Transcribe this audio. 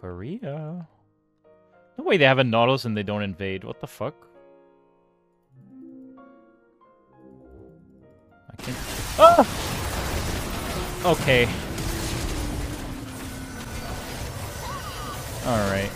Korea. No way they have a Nautilus and they don't invade. What the fuck? I can't. Oh! Okay. Alright.